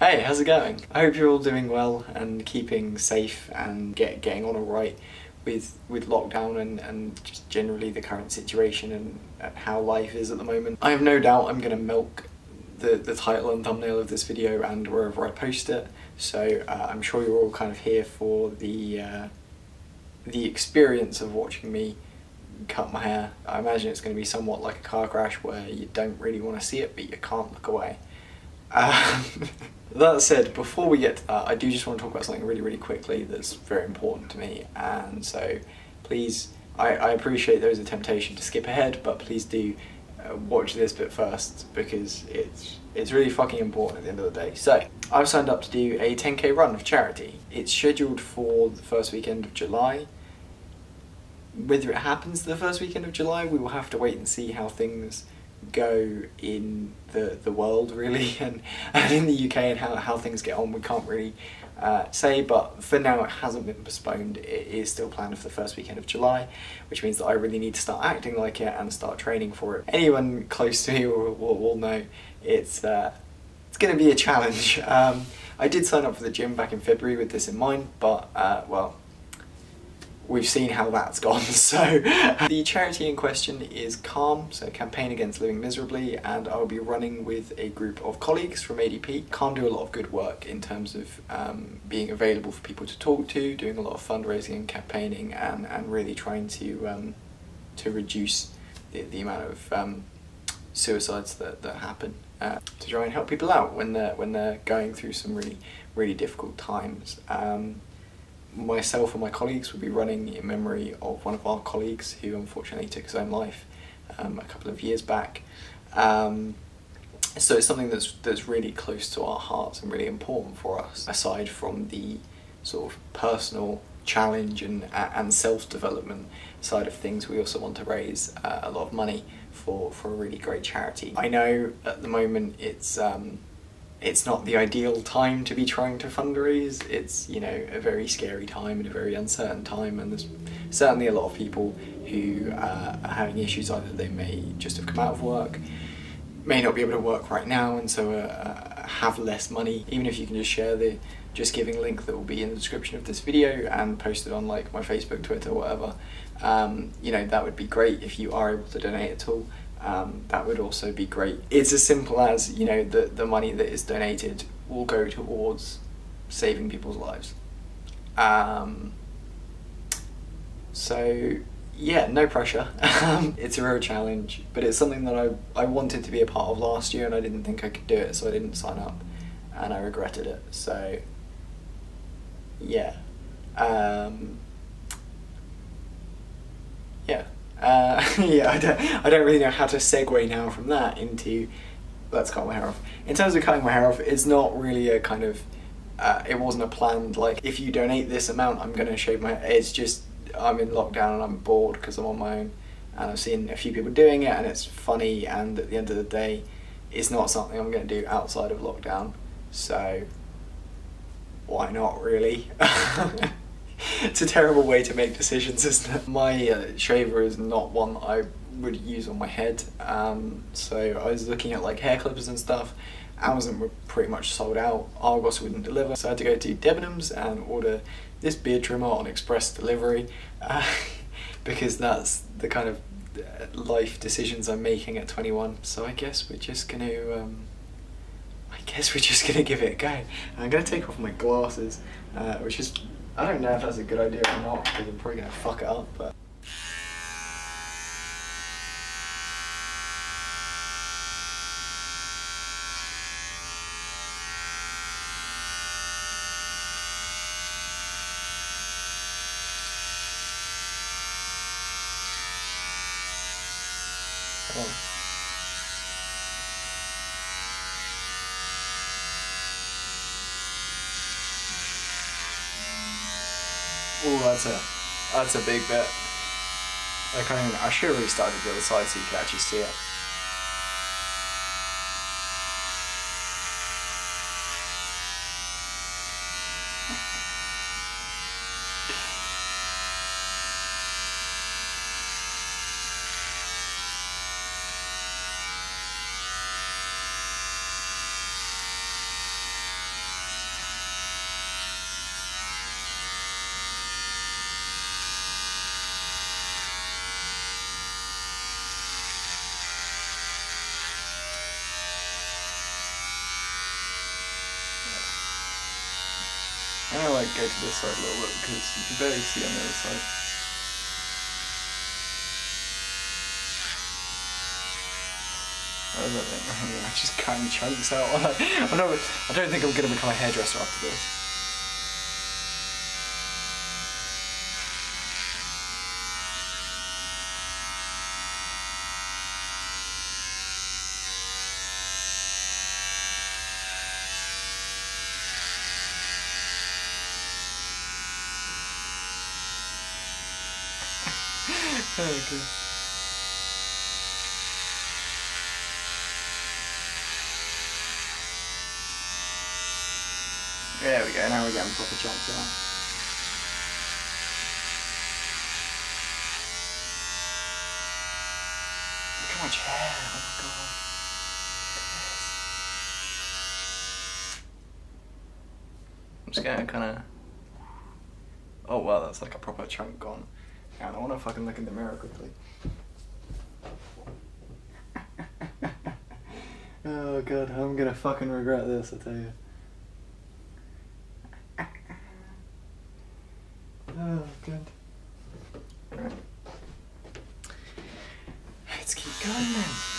Hey, how's it going? I hope you're all doing well and keeping safe and get getting on alright with with lockdown and, and just generally the current situation and, how life is at the moment. I have no doubt I'm going to milk the, the title and thumbnail of this video and wherever I post it, so uh, I'm sure you're all kind of here for the uh, the experience of watching me cut my hair. I imagine it's going to be somewhat like a car crash where you don't really want to see it but you can't look away. Um, that said, before we get to that, I do just want to talk about something really, really quickly that's very important to me. And so, please, I, I appreciate there is a temptation to skip ahead, but please do uh, watch this bit first because it's it's really fucking important at the end of the day. So, I've signed up to do a 10k run of charity. It's scheduled for the first weekend of July. Whether it happens the first weekend of July, we will have to wait and see how things go in the the world really and, and in the UK and how, how things get on we can't really uh, say but for now it hasn't been postponed. It is still planned for the first weekend of July which means that I really need to start acting like it and start training for it. Anyone close to me will, will, will know it's uh, it's gonna be a challenge. Um, I did sign up for the gym back in February with this in mind but uh, well we've seen how that's gone. So the charity in question is Calm, so Campaign Against Living Miserably, and I'll be running with a group of colleagues from ADP. Calm do a lot of good work in terms of um, being available for people to talk to, doing a lot of fundraising and campaigning, and, and really trying to um, to reduce the, the amount of um, suicides that, that happen. Uh, to try and help people out when they're when they're going through some really really difficult times. Um, myself and my colleagues will be running in memory of one of our colleagues who unfortunately took his own life um, a couple of years back. Um, so it's something that's that's really close to our hearts and really important for us. Aside from the sort of personal challenge and and self development side of things, we also want to raise uh, a lot of money for for a really great charity. I know at the moment it's. Um, it's not the ideal time to be trying to fundraise. It's, you know, a very scary time and a very uncertain time, and there's certainly a lot of people who uh, are having issues. Either they may just have come out of work, may not be able to work right now, and so uh, have less money. Even if you can just share the just giving link that will be in the description of this video and post it on like my Facebook, Twitter, whatever. Um, you know, that would be great if you are able to donate at all um, that would also be great. It's as simple as, you know, the, the money that is donated will go towards saving people's lives. Um, so, yeah, no pressure. It's a real challenge, but it's something that I, I wanted to be a part of last year and I didn't think I could do it, so I didn't sign up and I regretted it. So, yeah. Um, yeah. Uh, yeah, I don't, I don't really know how to segue now from that into let's cut my hair off. In terms of cutting my hair off, it's not really a kind of, uh, it wasn't a planned, like, if you donate this amount, I'm going to shave my It's just, I'm in lockdown and I'm bored because I'm on my own. And I've seen a few people doing it and it's funny and at the end of the day, it's not something I'm going to do outside of lockdown. So, why not really? it's a terrible way to make decisions, isn't it? My uh, shaver is not one I would use on my head, um, so I was looking at like hair clippers and stuff. Amazon were pretty much sold out. Argos wouldn't deliver, so I had to go to Debenhams and order this beard trimmer on express delivery uh, because that's the kind of uh, life decisions I'm making at 21. So I guess we're just going to. Um, I guess we're just gonna give it a go. I'm gonna take off my glasses, uh, which is I don't know if that's a good idea or not because I'm probably gonna fuck it up, but. Oh. Oh, that's a that's a big bit. I can't even. I should have restarted the other side so you could actually see it. I'm go to this side a little bit because you can barely see on the other side. I don't think I just cutting chunks out. I don't, I don't think I'm gonna become a hairdresser after this. Okay. There we go, now we're getting proper chunks out. Look how much hair, oh my god. I'm just gonna kinda... Oh wow, that's like a proper chunk gone. I don't want to fucking look in the mirror quickly. oh god, I'm gonna fucking regret this, I tell you. Oh god. Right. Let's keep going then.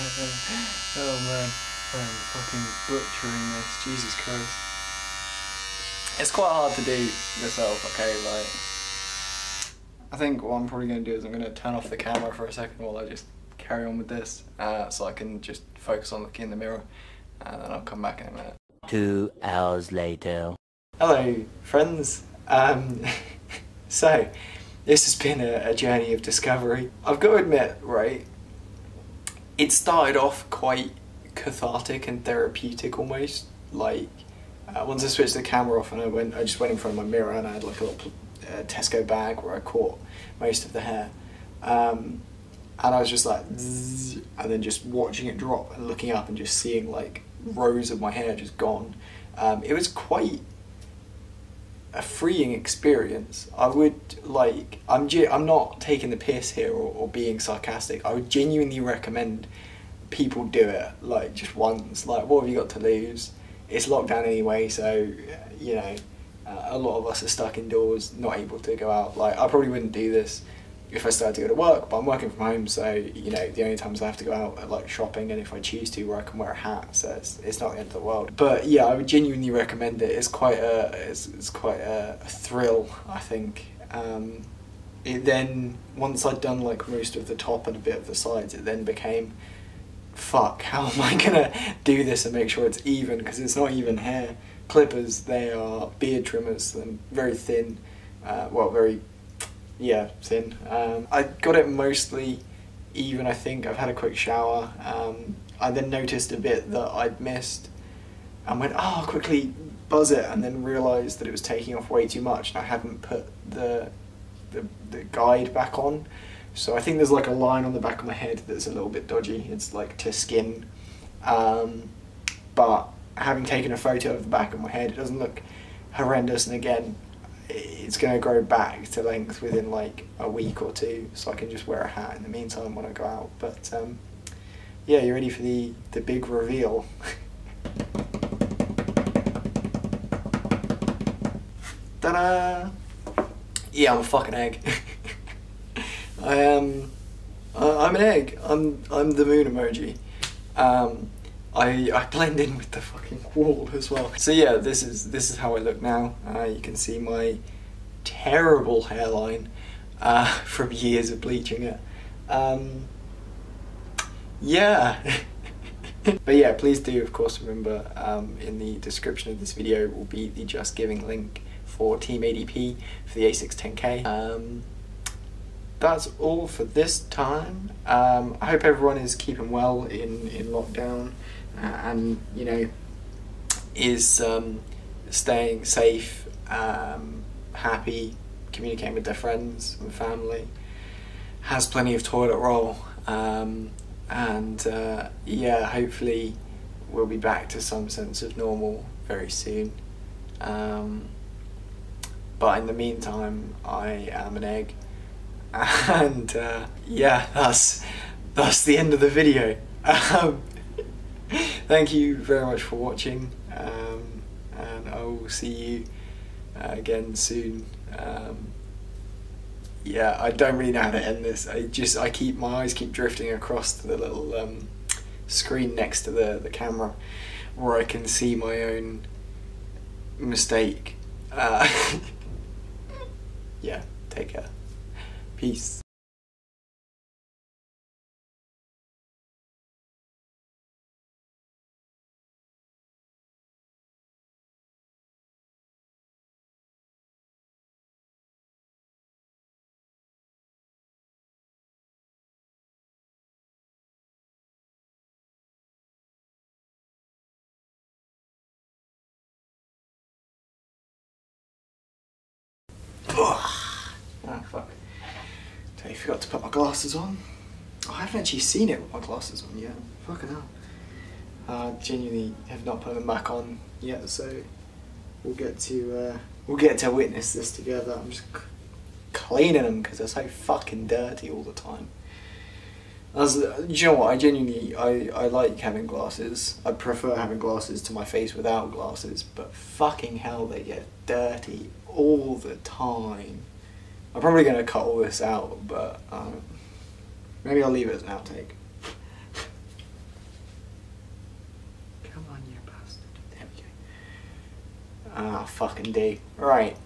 oh man, I'm fucking butchering this. Jesus Christ. It's quite hard to do yourself, okay, like. I think what I'm probably going to do is I'm going to turn off the camera for a second while I just carry on with this, uh, so I can just focus on looking in the mirror, and then I'll come back in a minute. Two hours later. Hello, friends. Um, so, this has been a, a journey of discovery. I've got to admit, right, it started off quite cathartic and therapeutic almost. Like uh, once I switched the camera off and I went, I just went in front of my mirror and I had like a little uh, Tesco bag where I caught most of the hair. Um, and I was just like, zzz, and then just watching it drop and looking up and just seeing like rows of my hair just gone. Um, it was quite a freeing experience. I would like I'm I'm not taking the piss here or, or being sarcastic. I would genuinely recommend people do it like just once. Like what have you got to lose? It's lockdown anyway, so you know uh, a lot of us are stuck indoors, not able to go out. Like I probably wouldn't do this if I started to go to work, but I'm working from home, so you know the only times I have to go out are like shopping, and if I choose to, where I can wear a hat, so it's, it's not the end of the world. But yeah, I would genuinely recommend it. It's quite a it's, it's quite a, thrill, I think. Um, it then once I'd done like most of the top and a bit of the sides, it then became fuck. How am I gonna do this and make sure it's even? Because it's not even hair clippers. They are beard trimmers. and very thin. Uh, well, very yeah, thin. Um, I got it mostly even, I think. I've had a quick shower. Um, I then noticed a bit that I'd missed and went, oh, quickly buzz it, and then realised that it was taking off way too much and I hadn't put the, the, the guide back on. So I think there's like a line on the back of my head that's a little bit dodgy. It's like to skin. Um, but having taken a photo of the back of my head, it doesn't look horrendous. And again, it's going to grow back to length within like a week or two, so I can just wear a hat in the meantime when I go out. But um, yeah, you ready for the the big reveal? Ta-da! Yeah, I'm a fucking egg. I am. I'm an egg. I'm I'm the moon emoji. Um, I, I blend in with the fucking wall as well. So yeah, this is this is how I look now. Uh, you can see my terrible hairline uh, from years of bleaching it. Um, yeah. but yeah, please do of course remember um, in the description of this video will be the Just Giving link for Team ADP for the ASICS 10K. Um, that's all for this time. Um, I hope everyone is keeping well in in lockdown, and you know, is um, staying safe, um, happy, communicating with their friends and family, has plenty of toilet roll, um, and uh, yeah, hopefully we'll be back to some sense of normal very soon. Um, but in the meantime, I am an egg, and uh, yeah, that's that's the end of the video. Thank you very much for watching, um, and I will see you uh, again soon. Um, yeah, I don't really know how to end this. I just I keep my eyes keep drifting across to the little um, screen next to the the camera, where I can see my own mistake. Uh, yeah, take care. Peace. Ah, fuck. I forgot to put my glasses on. Oh, I haven't actually seen it with my glasses on yet. Fucking hell. I genuinely have not put them back on yet, so we'll get to uh, we'll get to witness this together. I'm just cleaning them because they're so fucking dirty all the time. As, you know what? I genuinely I, I like having glasses. I prefer having glasses to my face without glasses, but fucking hell, they get dirty all the time. I'm probably gonna cut all this out, but um, maybe I'll leave it as an outtake. Come on, you bastard. There we go. Ah, fucking D. Right.